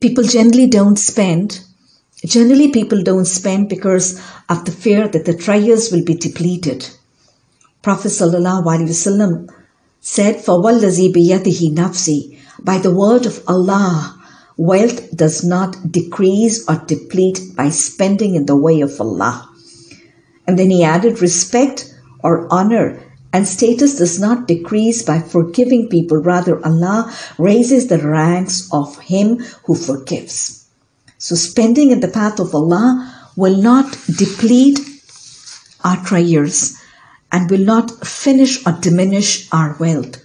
people generally don't spend. Generally, people don't spend because of the fear that the treasures will be depleted. Prophet Sallallahu Alaihi Wasallam said, فَوَالَّذِي بِيَدِهِ nafsi, By the word of Allah, wealth does not decrease or deplete by spending in the way of Allah. And then he added, respect or honor and status does not decrease by forgiving people. Rather, Allah raises the ranks of him who forgives. So spending in the path of Allah will not deplete our treasures and will not finish or diminish our wealth.